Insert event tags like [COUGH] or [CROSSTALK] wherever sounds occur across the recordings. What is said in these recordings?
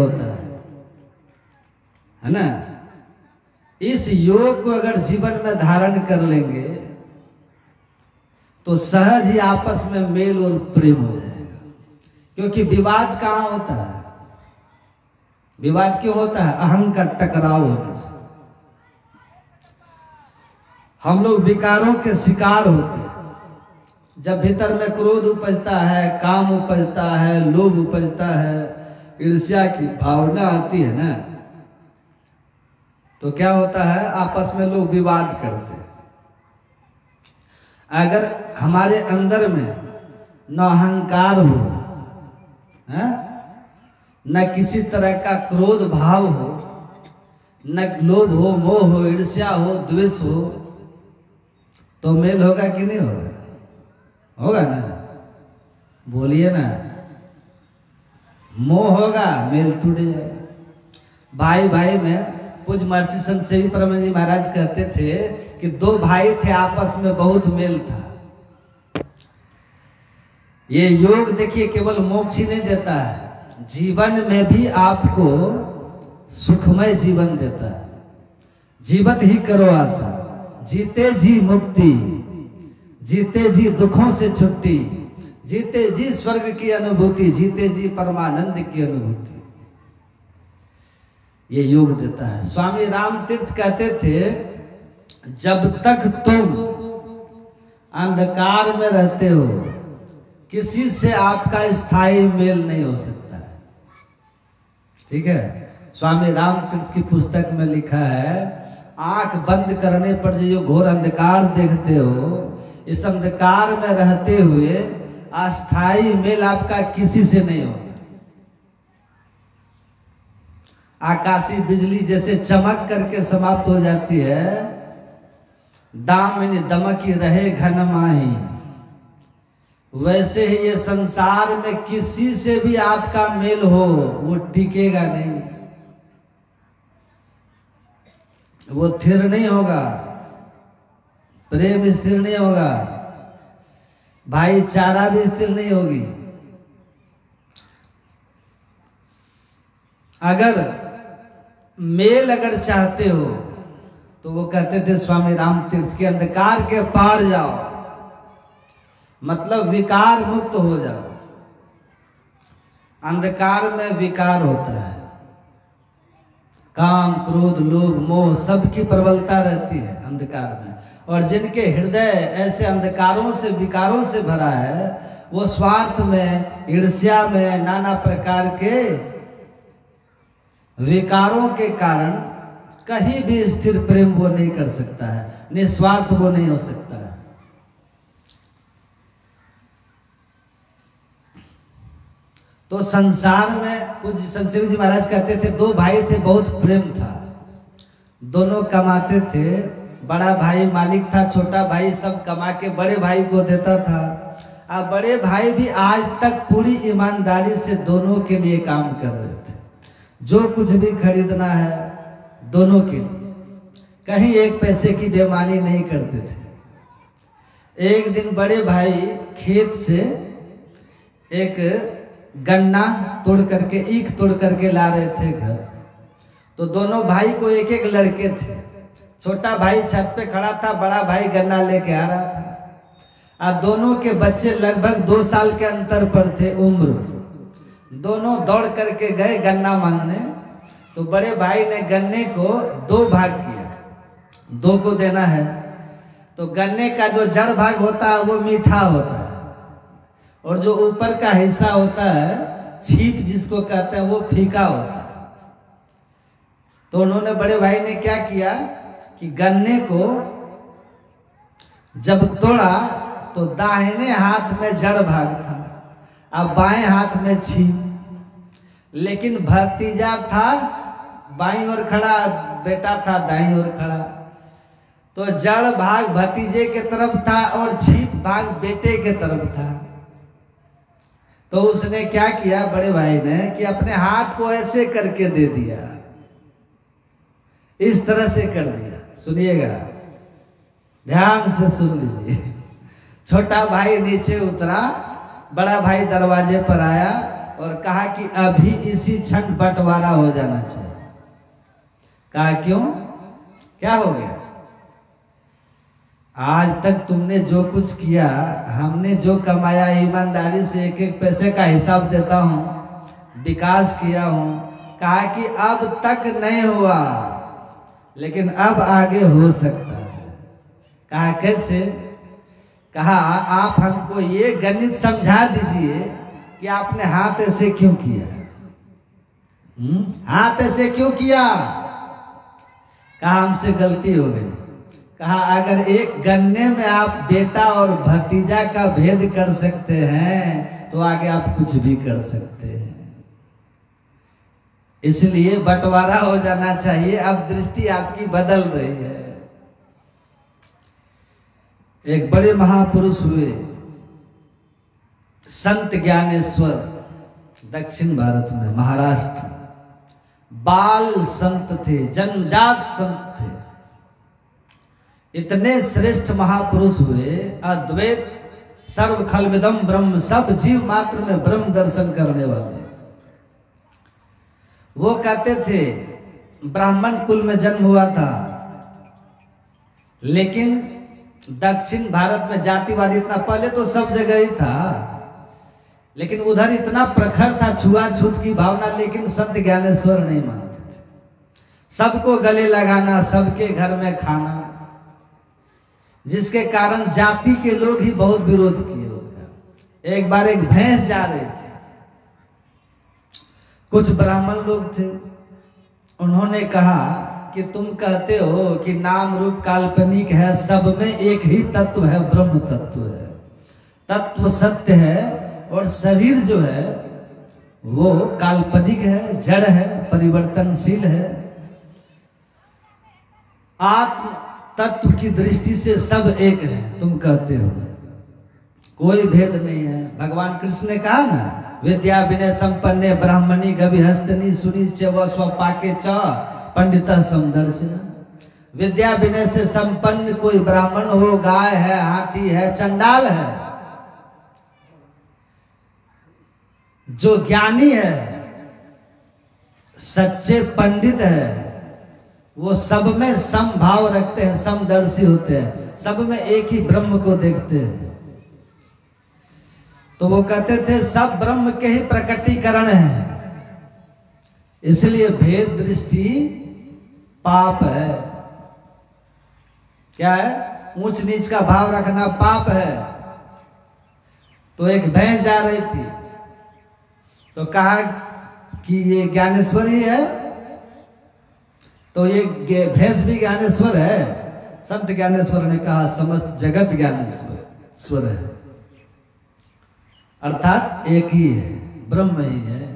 होता है। है ना? इस योग को अगर जीवन में धारण कर लेंगे तो सहज ही आपस में मेल और प्रेम हो जाएगा। क्योंकि विवाद कहाँ होता है? विवाद क्यों होता है? अहं का टकराव होने से। हम लोग विकारों के शिकार होते हैं। जब भीतर में क्रोध उपजता है, काम उपजता है, लोभ उपजता है ईर्ष्या की भावना आती है ना तो क्या होता है, आपस में लोग विवाद करते हैं। अगर हमारे अंदर में न अहंकार हो, है? न किसी तरह का क्रोध भाव हो, न लोभ हो, मोह हो, ईर्ष्या हो, द्वेष हो तो मेल होगा कि नहीं होगा? होगा ना? बोलिए ना। मोह होगा, मेल टूट जाएगा। भाई भाई, में पूज महर्षि संत सेवी परम जी महाराज कहते थे कि दो भाई थे, आपस में बहुत मेल था। ये योग देखिए, केवल मोक्ष ही नहीं देता है, जीवन में भी आपको सुखमय जीवन देता है। जीवत ही करो आशा, जीते जी मुक्ति, जीते जी दुखों से छुट्टी। जीते जी स्वर्ग की अनुभूति, जीते जी परमानंद की अनुभूति। ये योग देता है। स्वामी राम तीर्थ कहते थे, जब तक तुम अंधकार में रहते हो, किसी से आपका स्थायी मेल नहीं हो सकता है। ठीक है? स्वामी राम तीर्थ की पुस्तक में लिखा है, आँख बंद करने पर जो घोर अंधकार देखते हो, इस अंधकार में रहते हुए अस्थाई मेल आपका किसी से नहीं होगा। आकाशी बिजली जैसे चमक करके समाप्त हो जाती है दामिनी दमकी रहे घन माही। वैसे ही ये संसार में किसी से भी आपका मेल हो, वो टिकेगा नहीं। वो स्थिर नहीं होगा, प्रेम स्थिर नहीं होगा। भाईचारा भी स्थिर नहीं होगी। अगर मेल अगर चाहते हो तो वो कहते थे, स्वामी राम तीर्थ के अंधकार के पार जाओ। मतलब विकार मुक्त हो जाओ। अंधकार में विकार होता है। काम, क्रोध, लोभ, मोह सबकी प्रबलता रहती है अंधकार में। और जिनके हृदय ऐसे अंधकारों से, विकारों से भरा है, वो स्वार्थ में, ईर्ष्या में नाना प्रकार के विकारों के कारण कहीं भी स्थिर प्रेम वो नहीं कर सकता है, निस्वार्थ वो नहीं हो सकता है। तो संसार में कुछ संजीव जी महाराज कहते थे, दो भाई थे, बहुत प्रेम था। दोनों कमाते थे बड़ा भाई मालिक था, छोटा भाई सब कमा के बड़े भाई को देता था। अब बड़े भाई भी आज तक पूरी ईमानदारी से दोनों के लिए काम कर रहे थे। जो कुछ भी खरीदना है, दोनों के लिए। कहीं एक पैसे की बेमानी नहीं करते थे। एक दिन बड़े भाई खेत से एक गन्ना तोड़ करके, ईख तोड़ करके ला रहे थे घर। तो दोनों भाई को एक एक लड़के थे। छोटा भाई छत पे खड़ा था, बड़ा भाई गन्ना लेके आ रहा था। और दोनों के बच्चे लगभग दो साल के अंतर पर थे उम्र। दोनों दौड़ करके गए गन्ना मांगने। तो बड़े भाई ने गन्ने को दो भाग किया। दो को देना है। तो गन्ने का जो जड़ भाग होता है, वो मीठा होता है। और जो ऊपर का हिस्सा होता है, छीप जिसको कहते हैं, वो फीका होता है। तो उन्होंने बड़े भाई ने क्या किया? कि गन्ने को जब तोड़ा तो दाहिने हाथ में जड़ भाग था, अब बाएँ हाथ में छीप लेकिन भतीजा था, बाई ओर खड़ा, बेटा था, दाई ओर खड़ा। तो जड़ भाग भतीजे के तरफ़ था और छीप भाग बेटे के तरफ़ था। तो उसने क्या किया, बड़े भाई ने, कि अपने हाथ को ऐसे करके दे दिया। इस तरह से कर दिया। सुनिएगा। ध्यान से सुन लीजिए। छोटा भाई नीचे उतरा, बड़ा भाई दरवाजे पर आया और कहा कि अभी इसी क्षण बंटवारा हो जाना चाहिए। कहा, क्यों? क्या हो गया? आज तक तुमने जो कुछ किया, हमने जो कमाया, ईमानदारी से एक एक पैसे का हिसाब देता हूँ, विकास किया हूँ। कहा कि अब तक नहीं हुआ। लेकिन अब आगे हो सकता है। कहा, कैसे? कहा, आप हमको ये गणित समझा दीजिए कि आपने हाथ ऐसे क्यों किया? हम्म? हाथ ऐसे क्यों किया? कहा, हमसे गलती हो गई। कहा, अगर एक गन्ने में आप बेटा और भतीजा का भेद कर सकते हैं तो आगे आप कुछ भी कर सकते हैं। इसलिए बंटवारा हो जाना चाहिए। अब दृष्टि आपकी बदल रही है। एक बड़े महापुरुष हुए। संत ज्ञानेश्वर दक्षिण भारत में, महाराष्ट्र बाल संत थे जन्मजात संत थे। इतने श्रेष्ठ महापुरुष हुए, अद्वैत सर्व खलमिदम ब्रह्म, सब जीव मात्र में ब्रह्म दर्शन करने वाले। वो कहते थे, ब्राह्मण कुल में जन्म हुआ था। लेकिन दक्षिण भारत में जातिवाद इतना पहले तो सब जगह ही था। लेकिन उधर इतना प्रखर था छुआछूत की भावना, लेकिन संत ज्ञानेश्वर नहीं मानते थे। सबको गले लगाना, सबके घर में खाना, जिसके कारण जाति के लोग ही बहुत विरोध किए एक बार एक भैंस जा रही थी। कुछ ब्राह्मण लोग थे। उन्होंने कहा कि तुम कहते हो कि नाम रूप काल्पनिक है, सब में एक ही तत्व है, ब्रह्म तत्व है। तत्व सत्य है और शरीर जो है, वो काल्पनिक है, जड़ है, परिवर्तनशील है। आत्म तत्व की दृष्टि से सब एक है, तुम कहते हो। कोई भेद नहीं है। भगवान कृष्ण ने कहा ना विद्या विनय संपन्न ब्राह्मणी गवि हस्तनी सुनी च स्वपाके च, पंडित समदर्शन विद्या विनय से संपन्न कोई ब्राह्मण हो, गाय है, हाथी है, चंडाल है। जो ज्ञानी है, सच्चे पंडित है, वो सब में सम भाव रखते हैं, समदर्शी होते हैं, सब में एक ही ब्रह्म को देखते हैं। तो वो कहते थे, सब ब्रह्म के ही प्रकटीकरण है। इसलिए भेद दृष्टि पाप है। क्या है? ऊंच नीच का भाव रखना पाप है। तो एक भैंस जा रही थी। तो कहा कि ये ज्ञानेश्वर ही? है तो ये भैंस भी ज्ञानेश्वर है। संत ज्ञानेश्वर ने कहा, समस्त जगत ज्ञानेश्वर स्वर है। अर्थात एक ही है, ब्रह्म ही है।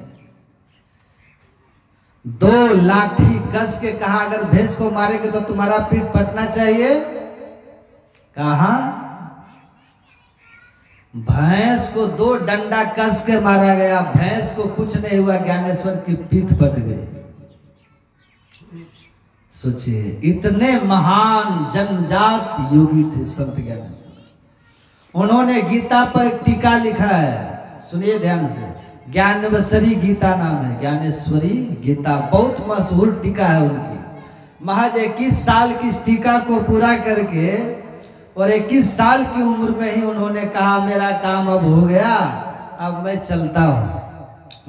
दो लाठी कस के कहा, अगर भैंस को मारेंगे तो तुम्हारा पीठ फटना चाहिए? कहा, भैंस को दो डंडा कस के मारा गया, भैंस को कुछ नहीं हुआ, ज्ञानेश्वर की पीठ फट गई। सोचिए, इतने महान जन्मजात योगी थे संत ज्ञानेश्वर। उन्होंने गीता पर टीका लिखा है। सुनिए ध्यान से। ज्ञानवसरी गीता नाम है। ज्ञानेश्वरी गीता, बहुत मशहूर टीका है उनकी। महज इक्कीस साल की टीका को पूरा करके और इक्कीस साल की उम्र में ही उन्होंने कहा, मेरा काम अब हो गया, अब मैं चलता हूँ।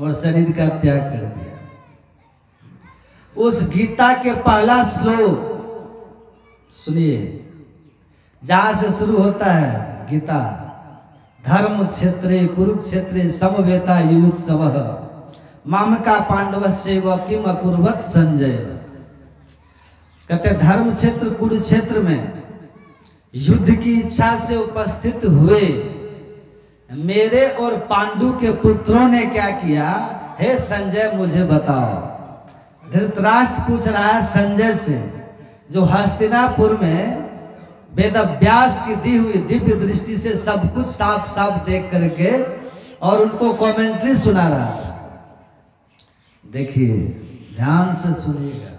और शरीर का त्याग कर दिया। उस गीता के पहला श्लोक, सुनिए, जहाँ से शुरू होता है गीता। धर्म क्षेत्र, कुरुक्षेत्र समवेता युत्सव माम का पांडव से व किम अकुर्वत संजय। कहते, धर्म क्षेत्र, कुरुक्षेत्र में युद्ध की इच्छा से उपस्थित हुए। मेरे और पांडु के पुत्रों ने क्या किया? हे संजय, मुझे बताओ। धृतराष्ट्र पूछ रहा है संजय से, जो हस्तिनापुर में वेद अभ्यास की दी हुई दिव्य दृष्टि से सब कुछ साफ़ साफ़ देख करके और उनको कमेंट्री सुना रहा था। देखिए, ध्यान से सुनिएगा।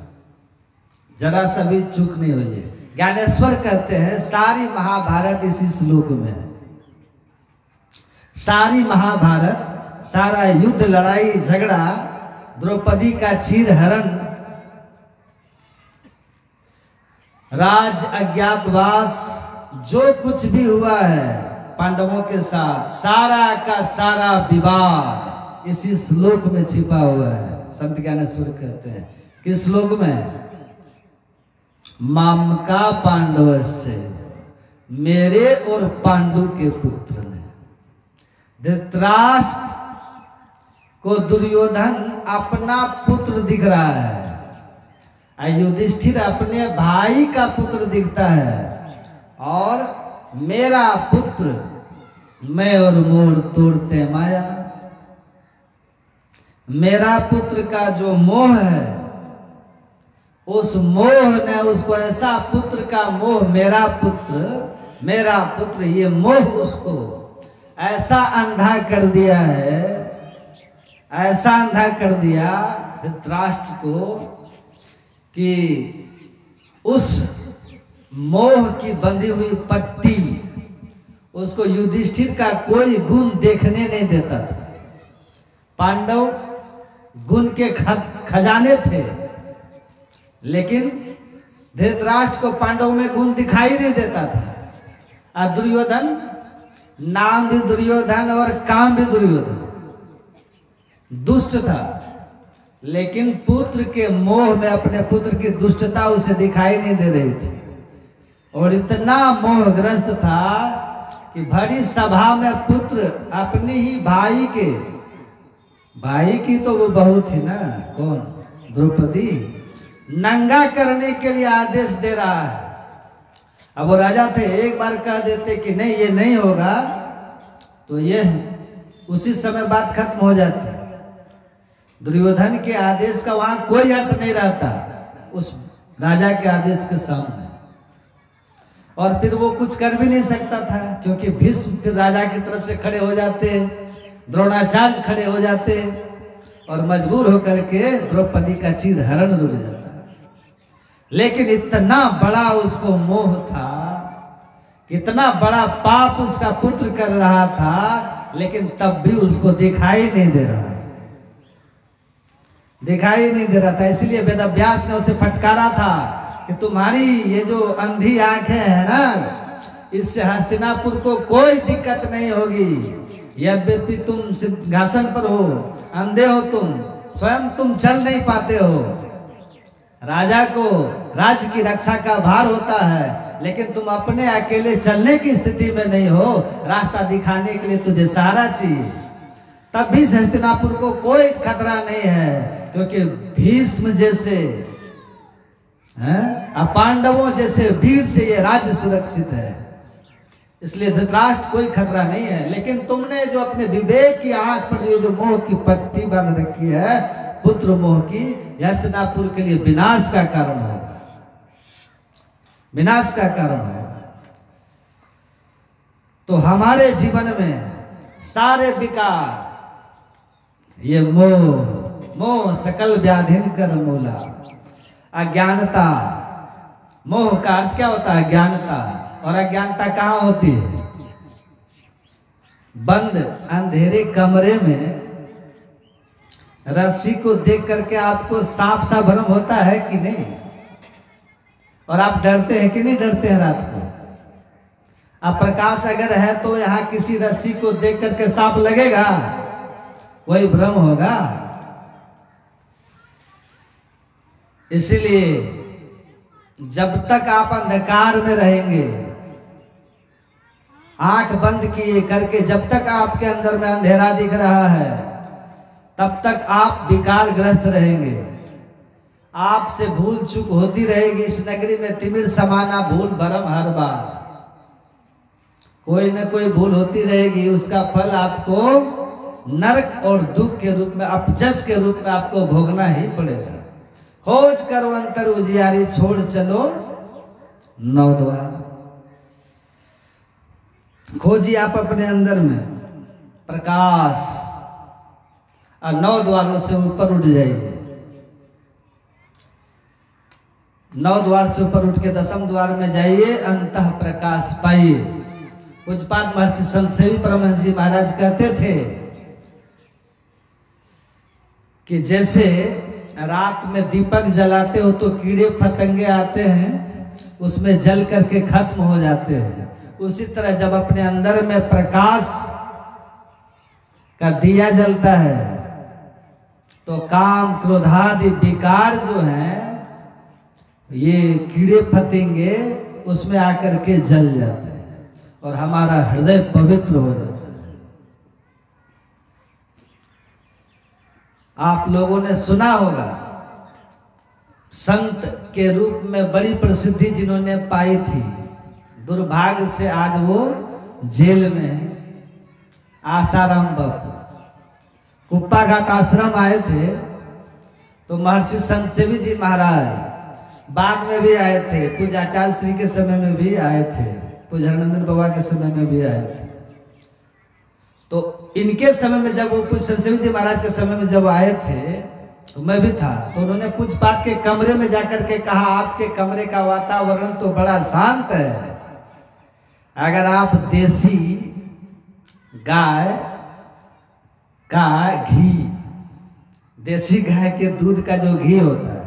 जरा सभी चूक नहीं हुई ज्ञानेश्वर कहते हैं, सारी महाभारत इसी श्लोक में सारी महाभारत, सारा युद्ध, लड़ाई, झगड़ा, द्रौपदी का चीर हरण राज अज्ञातवास, जो कुछ भी हुआ है, पांडवों के साथ सारा का सारा विवाद इसी श्लोक में छिपा हुआ है। संत ज्ञानेश्वर कहते हैं, किस श्लोक में? माम का पांडव से, मेरे और पांडु के पुत्र ने। धृतराष्ट्र को दुर्योधन अपना पुत्र दिख रहा है। युधिष्ठिर अपने भाई का पुत्र दिखता है। और मेरा पुत्र, मैं और मोर तोड़ते माया। मेरा पुत्र का जो मोह है, उस मोह ने उसको ऐसा पुत्र का मोह, मेरा पुत्र मेरा पुत्र, ये मोह उसको ऐसा अंधा कर दिया है, ऐसा अंधा कर दिया, धृतराष्ट्र को कि उस मोह की बंधी हुई पट्टी, उसको युधिष्ठिर का कोई गुण देखने नहीं देता था। पांडव गुण के खजाने थे, लेकिन धृतराष्ट्र को पांडव में गुण दिखाई नहीं देता था। और दुर्योधन, नाम भी दुर्योधन और काम भी दुर्योधन। दुष्ट था। लेकिन पुत्र के मोह में अपने पुत्र की दुष्टता उसे दिखाई नहीं दे रही थी। और इतना मोहग्रस्त था कि भरी सभा में पुत्र अपनी ही भाई के, भाई की तो वो बहू थी ना, कौन? द्रौपदी। नंगा करने के लिए आदेश दे रहा है। अब वो राजा थे, एक बार कह देते कि नहीं, ये नहीं होगा तो ये, उसी समय बात खत्म हो जाती। दुर्योधन के आदेश का वहाँ कोई अर्थ नहीं रहता। उस राजा के आदेश के सामने। और फिर वो कुछ कर भी नहीं सकता था, क्योंकि भीष्म फिर राजा की तरफ़ से खड़े हो जाते, द्रोणाचार्य खड़े हो जाते, और मजबूर होकर के द्रौपदी का चीर हरण रुक जाता। लेकिन इतना बड़ा उसको मोह था, कितना बड़ा पाप उसका पुत्र कर रहा था, लेकिन तब भी उसको दिखाई नहीं दे रहा। दिखाई नहीं दे रहा था, इसलिए वेदव्यास ने उसे फटकारा था कि तुम्हारी ये जो अंधी आँखें है ना, इससे हस्तिनापुर को कोई दिक्कत नहीं होगी। यद्यपि तुम सिंहासन पर हो, अंधे हो तुम, स्वयं तुम चल नहीं पाते हो। राजा को राज्य की रक्षा का भार होता है, लेकिन तुम अपने अकेले चलने की स्थिति में नहीं हो, रास्ता दिखाने के लिए तुझे सहारा चाहिए। तब भी हस्तिनापुर को कोई खतरा नहीं है। क्योंकि भीष्म जैसे पांडवों जैसे वीर से ये राज्य सुरक्षित है। इसलिए धृतराष्ट्र कोई खतरा नहीं है। लेकिन तुमने जो अपने विवेक की आँख पर जो मोह की पट्टी बाँध रखी है, पुत्र मोह की हस्तिनापुर के लिए विनाश का कारण होगा। विनाश का कारण होगा। तो हमारे जीवन में सारे विकार, ये मोह मोह सकल व्याधिन कर मूला। अज्ञानता। मोह का अर्थ क्या होता है? ज्ञानता और अज्ञानता कहाँ होती है? बंद अंधेरे कमरे में रस्सी को देख करके आपको सांप सा भ्रम होता है कि नहीं? और आप डरते हैं कि नहीं डरते हैं रात को? अब प्रकाश अगर है तो यहाँ किसी रस्सी को देख करके सांप लगेगा, वही भ्रम होगा। इसलिए जब तक आप अंधकार में रहेंगे, आँख बंद किए करके जब तक आपके अंदर में अंधेरा दिख रहा है, तब तक आप विकार ग्रस्त रहेंगे। आपसे भूल चूक होती रहेगी इस नगरी में, तिमिर समाना भूल भरम हर बार। कोई न कोई भूल होती रहेगी, उसका फल आपको नरक और दुख के रूप में, अपजस के रूप में आपको भोगना ही पड़ेगा। खोज करो अंतर उजियारी, छोड़ चलो नौ द्वार खोजिए आप अपने अंदर में, प्रकाश। और नौ द्वारों से ऊपर उठ जाइए। नौ द्वार से ऊपर उठ के दसम द्वार में जाइए अंत प्रकाश पाइए। पूजपात महर्षि संत सेवी परमहंस जी महाराज कहते थे कि जैसे रात में दीपक जलाते हो तो कीड़े फतंगे आते हैं, उसमें जल करके खत्म हो जाते हैं। उसी तरह जब अपने अंदर में प्रकाश का दिया जलता है तो काम क्रोधादि विकार जो हैं, ये कीड़े फतेंगे, उसमें आकर के जल जाते हैं और हमारा हृदय पवित्र हो जाता है। आप लोगों ने सुना होगा, संत के रूप में बड़ी प्रसिद्धि जिन्होंने पाई थी, दुर्भाग्य से आज वो जेल में आसाराम बापू। कुप्पा घाट आश्रम आए थे तो महर्षि संत सेवी जी महाराज बाद में भी आए थे पूज आचार्य श्री के समय में भी आए थे पूज हरनंदन बाबा के समय में भी आए थे। तो इनके समय में जब वो पूज संत जी महाराज के समय में जब आए थे तो मैं भी था तो उन्होंने पूजपात के कमरे में जाकर के कहा, आपके कमरे का वातावरण तो बड़ा शांत है। अगर आप देसी गाय का घी, देसी गाय के दूध का जो घी होता है,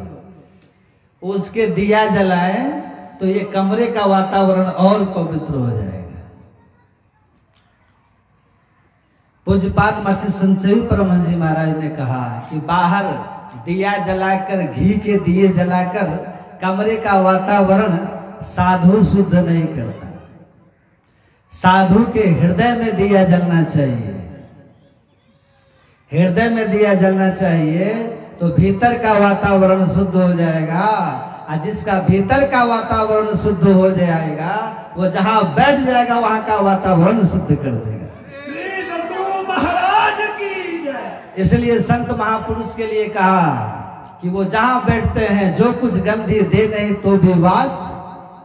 उसके दिया जलाएँ तो ये कमरे का वातावरण और पवित्र हो जाएगा। पूज्यपात महर्षि संतसेवी परमहंस जी महाराज ने कहा कि बाहर दिया जलाकर, घी के दिए जलाकर कमरे का वातावरण साधु शुद्ध नहीं करता। साधु के हृदय में दिया जलना चाहिए। हृदय में दिया जलना चाहिए तो भीतर का वातावरण शुद्ध हो जाएगा और जिसका भीतर का वातावरण शुद्ध हो जाएगा, वो जहाँ बैठ जाएगा, वहाँ का वातावरण शुद्ध कर देगा। इसलिए संत महापुरुष के लिए कहा कि वो जहाँ बैठते हैं, जो कुछ गंधी दे नहीं तो भी वास,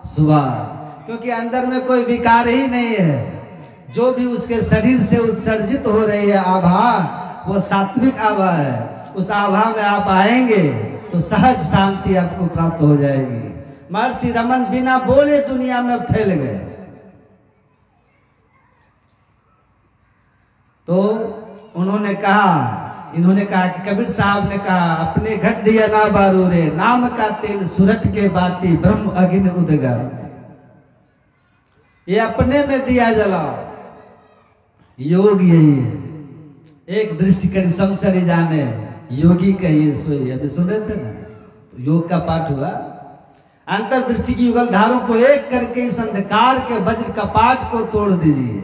सुवास। क्योंकि अंदर में कोई विकार ही नहीं है। जो भी उसके शरीर से उत्सर्जित हो रही है आभा, वो सात्विक आभा है। उस आभा में आप आएँगे तो सहज शांति आपको प्राप्त हो जाएगी। महर्षि रमन बिना बोले दुनिया में फैल गए। तो उन्होंने कहा इन्होंने कहा कि कबीर साहब ने कहा, अपने घट दिया ना बारू रे, नाम का तेल सूरत के बाती ब्रह्म अग्नि उदगार ये अपने में दिया जलाओ। योग यही है। एक दृष्टि कर संसरी जाने, योगी कहिए सोई अभी सुन रहे थे ना? तो योग का पाठ हुआ। अंतर्दृष्टि की युगल धारों को एक करके इस अंधकार के वज्र कपाट को तोड़ दीजिए।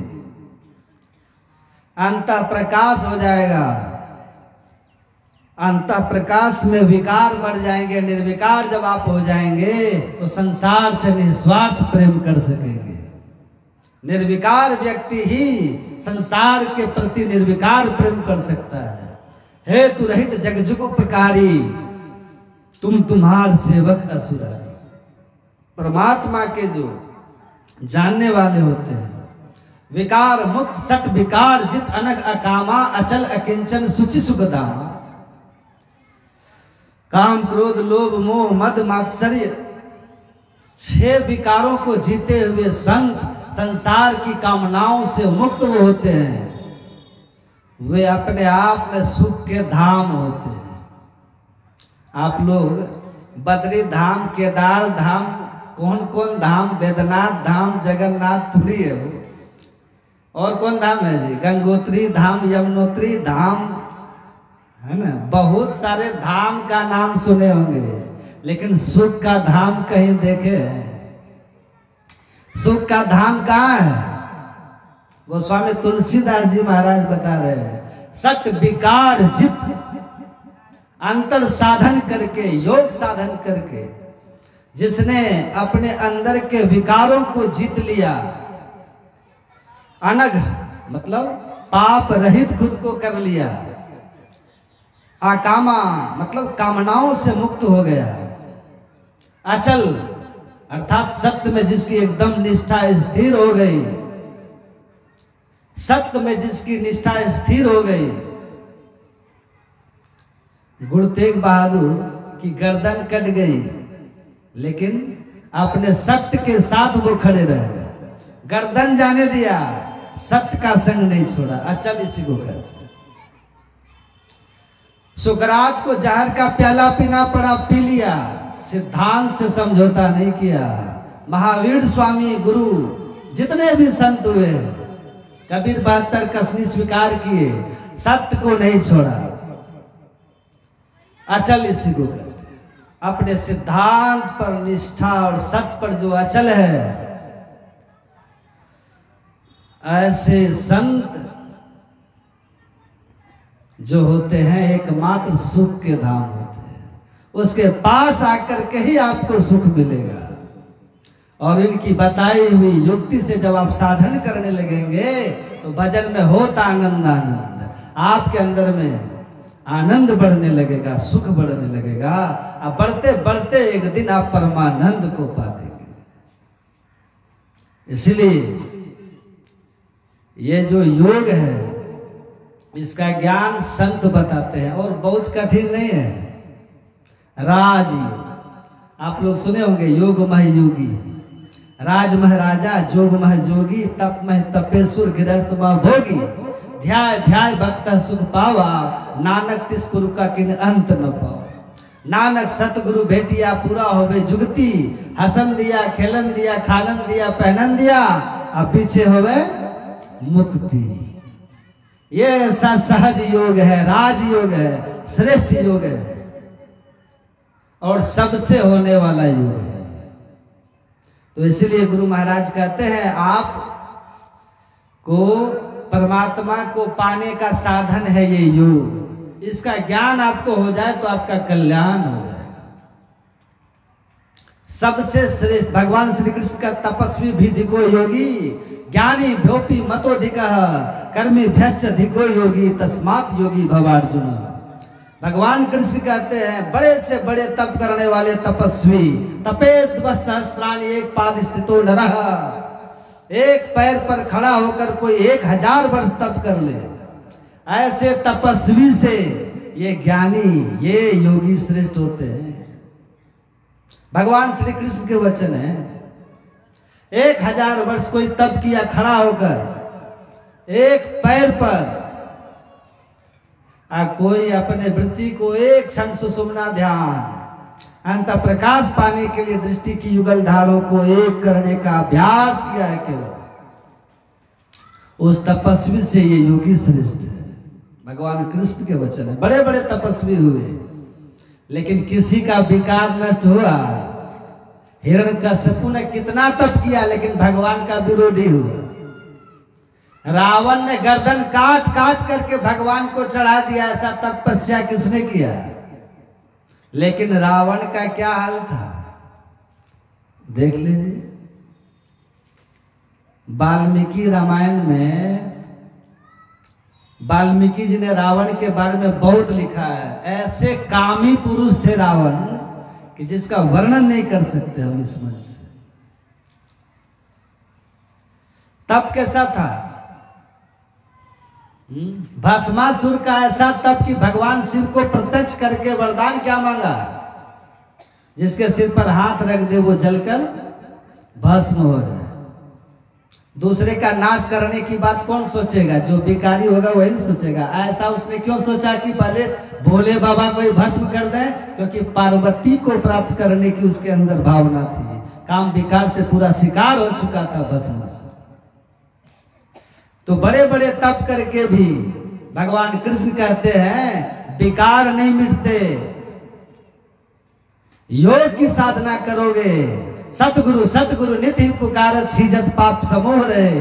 अंत प्रकाश हो जाएगा। अंत प्रकाश में विकार मर जाएँगे, निर्विकार जब आप हो जाएँगे तो संसार से निस्वार्थ प्रेम कर सकेंगे। निर्विकार व्यक्ति ही संसार के प्रति निर्विकार प्रेम कर सकता है। हेतु रहित जगजुग उपकारी तुम तुम्हार सेवक असुरारी। परमात्मा के जो जानने वाले होते हैं, विकार मुक्त, सट विकार, जित अनग अकामा, अचल अकिंचन, सुचि सुखदामा काम, क्रोध, लोभ, मोह, मद, मात्सर्य। छह विकारों को जीते हुए संत संसार की कामनाओं से मुक्त वो होते हैं। वे अपने आप में सुख के धाम होते हैं। आप लोग, बद्री धाम, केदार धाम कौन कौन धाम, वेदनाथ धाम जगन्नाथपुरी है और कौन धाम है जी? गंगोत्री धाम, यमुनोत्री धाम है ना? बहुत सारे धाम का नाम सुने होंगे, लेकिन सुख का धाम कहीं देखे? सुख का धाम कहाँ है? गोस्वामी तुलसीदास जी महाराज बता रहे हैं सट विकार जित, अंतर साधन करके, योग साधन करके, जिसने अपने अंदर के विकारों को जीत लिया। अनग मतलब पाप रहित खुद को कर लिया। आकामा मतलब कामनाओं से मुक्त हो गया अचल, अर्थात सत्य में जिसकी एकदम निष्ठा स्थिर हो गई। सत्य में जिसकी निष्ठा स्थिर हो गई। गुरु तेग बहादुर की गर्दन कट गई, लेकिन अपने सत्य के साथ वो खड़े रह गए। गर्दन जाने दिया, सत्य का संग नहीं छोड़ा। अचल इसी को कहते। सुकरात को जहर का प्याला पीना पड़ा, पी लिया। सिद्धांत से समझौता नहीं किया। महावीर स्वामी, गुरु, जितने भी संत हुए, कबीर बहत्तर कसनी स्वीकार किए, सत्य को नहीं छोड़ा। अचल इसी को कहते अपने सिद्धांत पर निष्ठा और सत्य पर जो अचल है, ऐसे संत जो होते हैं, एकमात्र सुख के धाम होते हैं। उसके पास आकर के ही आपको सुख मिलेगा। और इनकी बताई हुई युक्ति से जब आप साधन करने लगेंगे तो भजन में होता आनंद आनंद। आपके अंदर में आनंद बढ़ने लगेगा, सुख बढ़ने लगेगा। और बढ़ते बढ़ते एक दिन आप परमानंद को पा देंगे। इसलिए ये जो योग है इसका ज्ञान संत बताते हैं और बहुत कठिन नहीं है। राजयोग आप लोग सुने होंगे योग मह योगी राज महाराजा, जोग मह जोगी तप मह तपेश्वर गिरस्त मह भोगी। ध्याय ध्याय भक्त सुख पावा, नानक तिस पुरु का किन अंत न पावा। नानक सतगुरु भेटिया पूरा होवे जुगती। हसन दिया, खेलन दिया, खानन दिया, पहनन दिया, अब पीछे होवे मुक्ति। ये ऐसा सहज योग है, राज योग है, श्रेष्ठ योग है। और सबसे होने वाला योग है। तो इसलिए गुरु महाराज कहते हैं आप को परमात्मा को पाने का साधन है ये योग। इसका ज्ञान आपको हो जाए तो आपका कल्याण हो जाएगा सबसे श्रेष्ठ, भगवान श्री कृष्ण का तपस्वी भी दिखो योगी ज्ञानी भ्योपी मतोधिक कर्मी भ्यश्च धिको योगी, तस्मात योगी भवार्जुन। भगवान कृष्ण कहते हैं, बड़े से बड़े तप करने वाले तपस्वी तपेत सहस्राणी एक पाद स्थितो न रहा एक पैर पर खड़ा होकर कोई एक हज़ार वर्ष तप कर ले। ऐसे तपस्वी से ये ज्ञानी, ये योगी श्रेष्ठ होते हैं। भगवान श्री कृष्ण के वचन है एक हज़ार वर्ष कोई तप किया खड़ा होकर एक पैर पर आ कोई अपने वृत्ति को एक क्षण सुषुम्ना ध्यान, अंत प्रकाश पाने के लिए दृष्टि की युगल धारों को एक करने का अभ्यास किया है केवल। उस तपस्वी से ये योगी श्रेष्ठ है। भगवान कृष्ण के वचन है। बड़े बड़े तपस्वी हुए। लेकिन किसी का विकार नष्ट हुआ। हिरण कश्यपु ने कितना तप किया, लेकिन भगवान का विरोधी हुआ। रावण ने गर्दन काट काट करके भगवान को चढ़ा दिया, ऐसा तपस्या किसने किया? लेकिन रावण का क्या हाल था? देख लीजिए। वाल्मीकि रामायण में, वाल्मीकि जी ने रावण के बारे में बहुत लिखा है। ऐसे कामी पुरुष थे रावण कि जिसका वर्णन नहीं कर सकते हम इस मन से। तप कैसा था? भस्मा भस्मासुर का ऐसा तप कि भगवान शिव को प्रत्यक्ष करके वरदान क्या मांगा? जिसके सिर पर हाथ रख दे वो जलकर भस्म हो जाए। दूसरे का नाश करने की बात कौन सोचेगा? जो बिकारी होगा वही नहीं सोचेगा। ऐसा उसने क्यों सोचा कि पहले भोले बाबा को भस्म कर दें? क्योंकि पार्वती को प्राप्त करने की उसके अंदर भावना थी। काम विकार से पूरा शिकार हो चुका था भस्म तो बड़े बड़े तप करके भी भगवान कृष्ण कहते हैं विकार नहीं मिटते। योग की साधना करोगे सतगुरु सतगुरु निधि पुकार छीजत पाप समूह रहे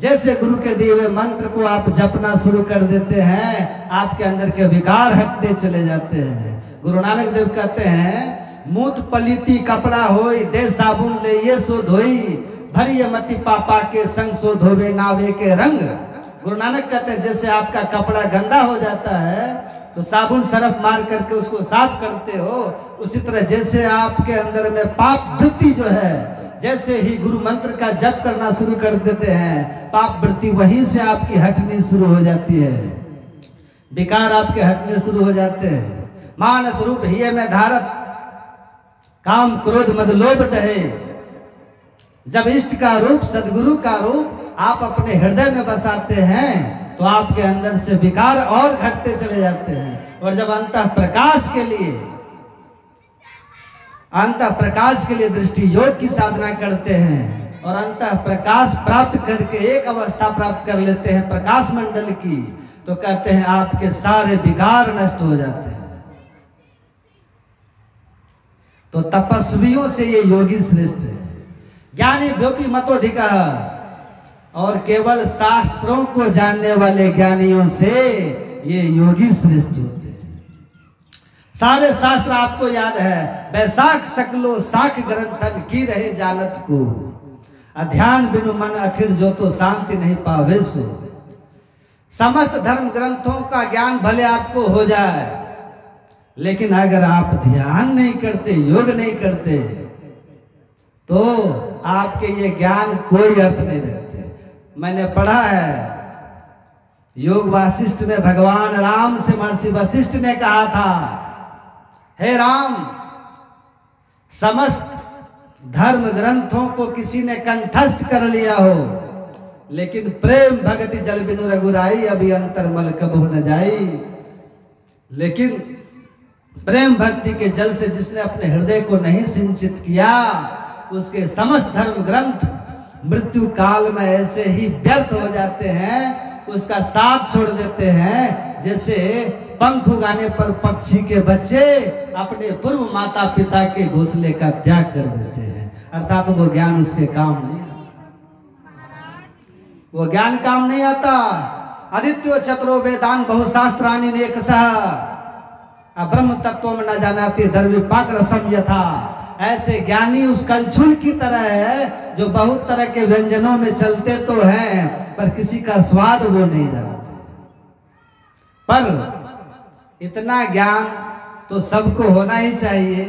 जैसे गुरु के दिए हुए मंत्र को आप जपना शुरू कर देते हैं, आपके अंदर के विकार हटते चले जाते हैं। गुरु नानक देव कहते हैं, मूत पलीती कपड़ा होई, दे साबुन ले, ये सो धोई भरी मति पापा के संग सो धोवे नावे के रंग। गुरु नानक कहते हैं, जैसे आपका कपड़ा गंदा हो जाता है तो साबुन सरफ मार करके उसको साफ़ करते हो, उसी तरह जैसे आपके अंदर में पाप वृत्ति जो है, जैसे ही गुरु मंत्र का जप करना शुरू कर देते हैं, पाप वृत्ति वहीं से आपकी हटनी शुरू हो जाती है। विकार आपके हटने शुरू हो जाते हैं। मानस रूप ही में धारत, काम क्रोध मद लोभ दहे। जब इष्ट का रूप, सदगुरु का रूप आप अपने हृदय में बसाते हैं तो आपके अंदर से विकार और घटते चले जाते हैं। और जब अंत प्रकाश के लिए अंत प्रकाश के लिए दृष्टि योग की साधना करते हैं और अंत प्रकाश प्राप्त करके एक अवस्था प्राप्त कर लेते हैं प्रकाश मंडल की तो कहते हैं आपके सारे विकार नष्ट हो जाते हैं। तो तपस्वियों से ये योगी श्रेष्ठ है। ज्ञानी व्योपी मतोधिक और केवल शास्त्रों को जानने वाले ज्ञानियों से ये योगी श्रेष्ठ होते हैं। सारे शास्त्र आपको याद है। बैसाख सकलो साख ग्रंथन की रहे जानत को। अध्यान बिनु मन अखिर जो तो शांति नहीं पावे सो। समस्त धर्म ग्रंथों का ज्ञान भले आपको हो जाए, लेकिन अगर आप ध्यान नहीं करते, योग नहीं करते तो आपके ये ज्ञान कोई अर्थ नहीं रखते। मैंने पढ़ा है। योग वासिष्ठ में भगवान राम से महर्षि वशिष्ठ ने कहा था, हे राम, समस्त धर्म ग्रंथों को किसी ने कंठस्थ कर लिया हो, लेकिन प्रेम भक्ति जल बिनु रघुराई, अभी अंतर मल कबू न जाई। लेकिन प्रेम भक्ति के जल से जिसने अपने हृदय को नहीं सिंचित किया, उसके समस्त धर्म ग्रंथ मृत्यु काल में ऐसे ही व्यर्थ हो जाते हैं, उसका साथ छोड़ देते हैं। जैसे पंख उगाने पर पक्षी के बच्चे अपने पूर्व माता पिता के घोंसले का त्याग कर देते हैं। अर्थात तो वो ज्ञान उसके काम नहीं वो ज्ञान काम नहीं आता। आदित्यो चतुरो वेदान बहुशास्त्राणी नेक ब्रह्म तत्व में न जाना जानाते धर्विपाक रसम यथा। ऐसे ज्ञानी उस कलछुल की तरह है, जो बहुत तरह के व्यंजनों में चलते तो हैं, पर किसी का स्वाद वो नहीं जानते। पर इतना ज्ञान तो सबको होना ही चाहिए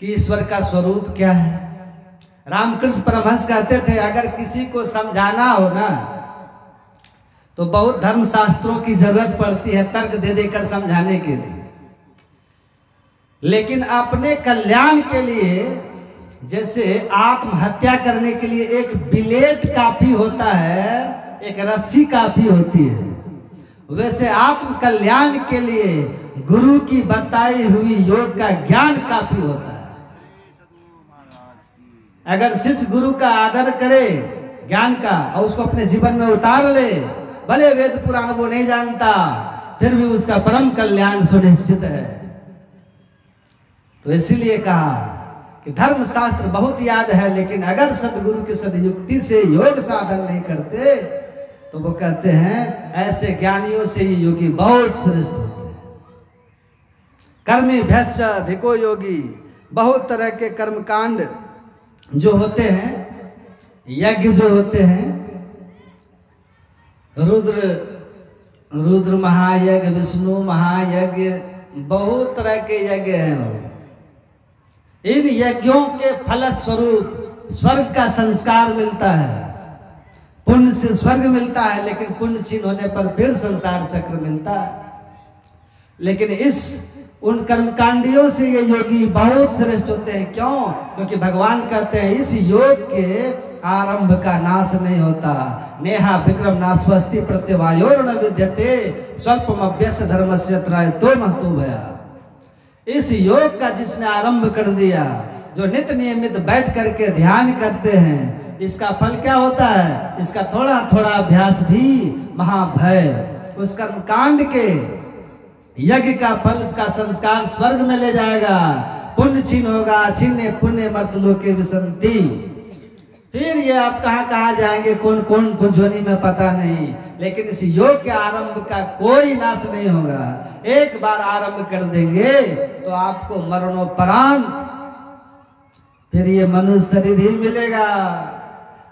कि ईश्वर का स्वरूप क्या है। रामकृष्ण परमहंस कहते थे, अगर किसी को समझाना हो ना तो बहुत धर्म शास्त्रों की ज़रूरत पड़ती है तर्क दे देकर समझाने के लिए। लेकिन अपने कल्याण के लिए जैसे आत्महत्या करने के लिए एक बिलेट काफ़ी होता है, एक रस्सी काफ़ी होती है। वैसे आत्म कल्याण के लिए गुरु की बताई हुई योग का ज्ञान काफ़ी होता है। अगर शिष्य गुरु का आदर करे, ज्ञान का, और उसको अपने जीवन में उतार ले, भले वेद पुराण वो नहीं जानता, फिर भी उसका परम कल्याण सुनिश्चित है। तो इसीलिए कहा कि धर्म शास्त्र बहुत याद है, लेकिन अगर सदगुरु की सदयुक्ति से योग साधन नहीं करते तो वो कहते हैं, ऐसे ज्ञानियों से ही योगी बहुत श्रेष्ठ होते हैं। कर्मी भैश्च अधिको योगी, बहुत तरह के कर्म कांड जो होते हैं, यज्ञ जो होते हैं, रुद्र रुद्र महायज्ञ, विष्णु महायज्ञ, बहुत तरह के यज्ञ हैं इन यज्ञों के फल स्वरूप स्वर्ग का संस्कार मिलता है। पुण्य से स्वर्ग मिलता है, लेकिन पुण्य छीन होने पर फिर संसार चक्र मिलता है। लेकिन इस उन कर्मकांडियों से ये योगी बहुत श्रेष्ठ होते हैं। क्यों? क्योंकि भगवान कहते हैं, इस योग के आरंभ का नाश नहीं होता। नेहा विक्रम नास्वस्ति प्रत्यवायोर न विद्यते स्वल्पम अभ्यस धर्म से त्राय तो महत्व भया। इस योग का जिसने आरंभ कर दिया, जो नित्य नियमित बैठ करके ध्यान करते हैं, इसका फल क्या होता है? इसका थोड़ा थोड़ा अभ्यास भी महाभय। उस कर्म कांड के यज्ञ का फल इसका संस्कार स्वर्ग में ले जाएगा। पुण्य छीन होगा, छीने पुण्य मर्द के विसंति। फिर ये आप कहाँ कहाँ जाएँगे? कौन कौन कुंजोनी में पता नहीं। लेकिन इस योग के आरंभ का कोई नाश नहीं होगा। एक बार आरंभ कर देंगे तो आपको मरणोपरांत फिर ये मनुष्य शरीर ही मिलेगा।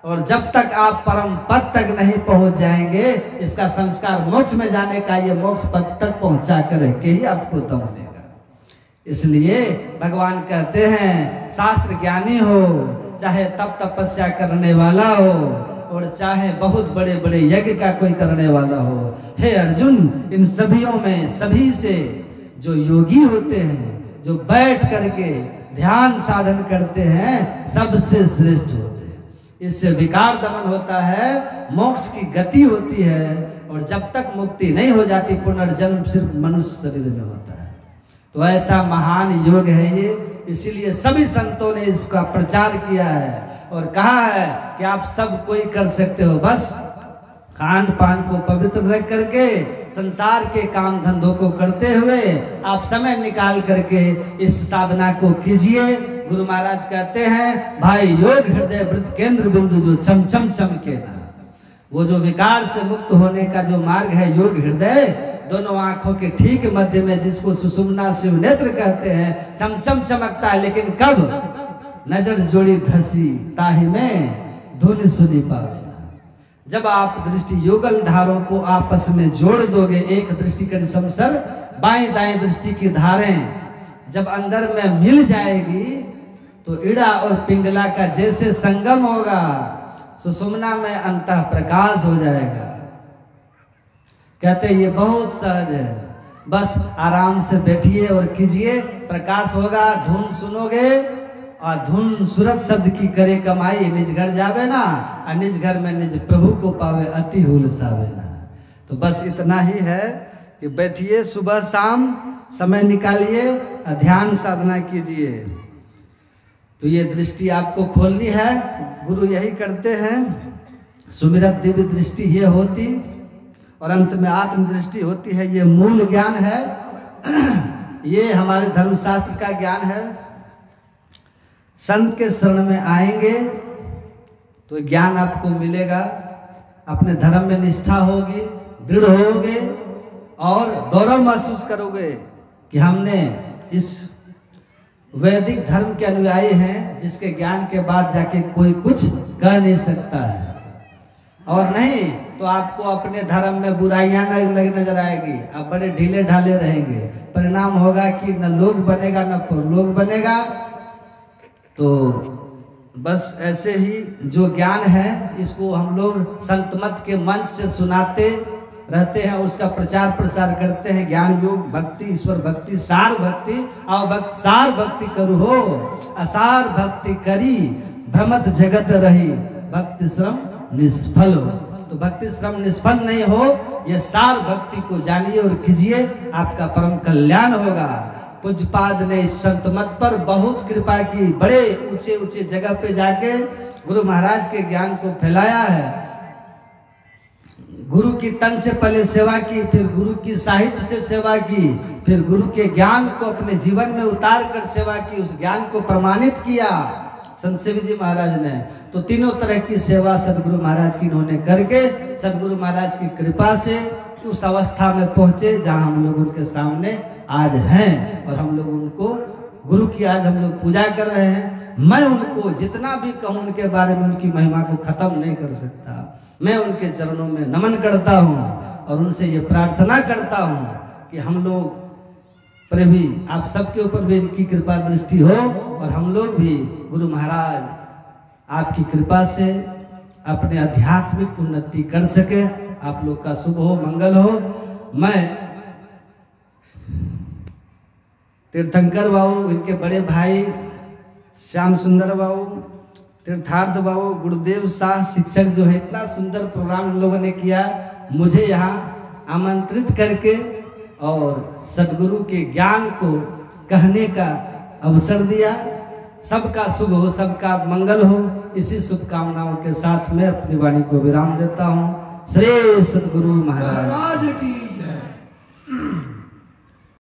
और जब तक आप परम पद तक नहीं पहुँच जाएँगे, इसका संस्कार मोक्ष में जाने का ये मोक्ष पद तक पहुँचा कर के ही आपको दम लेगा इसलिए भगवान कहते हैं, शास्त्र ज्ञानी हो, चाहे तप तपस्या करने वाला हो और चाहे बहुत बड़े बड़े यज्ञ का कोई करने वाला हो। हे अर्जुन, इन सभियों में सभी से जो योगी होते हैं, जो बैठ करके ध्यान साधन करते हैं, सबसे श्रेष्ठ होते हैं। इससे विकार दमन होता है, मोक्ष की गति होती है, और जब तक मुक्ति नहीं हो जाती, पुनर्जन्म सिर्फ़ मनुष्य शरीर में होता है। तो ऐसा महान योग है ये। इसीलिए सभी संतों ने इसका प्रचार किया है। और कहा है कि आप सब कोई कर सकते हो। बस खान पान को पवित्र रख करके, संसार के काम धंधों को करते हुए आप समय निकाल करके इस साधना को कीजिए। गुरु महाराज कहते हैं, भाई योग हृदय वृत्त केंद्र बिंदु जो चमचम चमके ना। वो जो विकार से मुक्त होने का जो मार्ग है योग हृदय, दोनों आँखों के ठीक मध्य में जिसको सुषुम्ना शिव नेत्र कहते हैं चमचम चमकता है। लेकिन कब? नज़र जोड़ी धसी, ताही में धुन सुनी पावे जब आप दृष्टि युगल धारों को आपस में जोड़ दोगे, एक दृष्टि कर समसर बाएँ दाएँ दृष्टि की धारें जब अंदर में मिल जाएगी तो इड़ा और पिंगला का जैसे संगम होगा सुषुम्ना में अंत प्रकाश हो जाएगा। कहते ये बहुत सहज है। बस आराम से बैठिए और कीजिए, प्रकाश होगा, धुन सुनोगे और धुन सूरत शब्द की करे कमाई निज घर जावे ना, और निज घर में निज प्रभु को पावे, अति हुल सावे ना। तो बस इतना ही है कि बैठिए सुबह शाम, समय निकालिए, और ध्यान साधना कीजिए। तो ये दृष्टि आपको खोलनी है, गुरु यही करते हैं। सुमिरत दिव्य दृष्टि ये होती, और अंत में आत्म दृष्टि होती है, ये मूल ज्ञान है। [CLEARS THROAT] ये हमारे धर्मशास्त्र का ज्ञान है। संत के शरण में आएँगे तो ज्ञान आपको मिलेगा। अपने धर्म में निष्ठा होगी, दृढ़ होगे और गौरव महसूस करोगे कि हमने इस वैदिक धर्म के अनुयायी हैं, जिसके ज्ञान के बाद जाके कोई कुछ कह नहीं सकता है। और नहीं तो आपको अपने धर्म में बुराइयाँ नज़र आएगी। आप बड़े ढीले ढाले रहेंगे। परिणाम होगा कि न लोग बनेगा, न लोग बनेगा। तो बस ऐसे ही जो ज्ञान है, इसको हम लोग संतमत के मंच से सुनाते रहते हैं उसका प्रचार प्रसार करते हैं। ज्ञान योग भक्ति, ईश्वर भक्ति, सार भक्ति और भक्त, सार भक्ति करू हो, असार भक्ति करी, भ्रमत जगत रही, भक्ति श्रम निष्फल हो। तो भक्ति श्रम निष्फल नहीं हो, ये सार भक्ति को जानिए और कीजिए, आपका परम कल्याण होगा। पूजपाद ने संत मत पर बहुत कृपा की, बड़े ऊँचे ऊँचे जगह पे जाके गुरु महाराज के ज्ञान को फैलाया है। गुरु की तन से पहले सेवा की, फिर गुरु की साहित्य से सेवा की, फिर गुरु के ज्ञान को अपने जीवन में उतार कर सेवा की, उस ज्ञान को प्रमाणित किया। संत शिव जी महाराज ने। तो तीनों तरह की सेवा सदगुरु महाराज की इन्होंने करके, सदगुरु महाराज की कृपा से उस अवस्था में पहुँचे जहाँ हम लोग उनके सामने आज हैं और हम लोग उनको, गुरु की आज हम लोग पूजा कर रहे हैं। मैं उनको जितना भी कहूँ उनके बारे में उनकी महिमा को खत्म नहीं कर सकता। मैं उनके चरणों में नमन करता हूँ और उनसे ये प्रार्थना करता हूँ कि हम लोग पर भी आप सबके ऊपर भी इनकी कृपा दृष्टि हो और हम लोग भी गुरु महाराज, आपकी कृपा से अपने आध्यात्मिक उन्नति कर सके। आप लोग का शुभ हो, मंगल हो। मैं तीर्थंकर बाबू, इनके बड़े भाई श्याम सुंदर बाबू, तीर्थार्थ बाबू, गुरुदेव शाह, शिक्षक जो है, इतना सुंदर प्रोग्राम इन लोगों ने किया। मुझे यहाँ आमंत्रित करके और सदगुरु के ज्ञान को कहने का अवसर दिया। सबका शुभ हो, सबका मंगल हो। इसी शुभकामनाओं के साथ मैं अपनी वाणी को विराम देता हूँ। श्री सदगुरु महाराज। की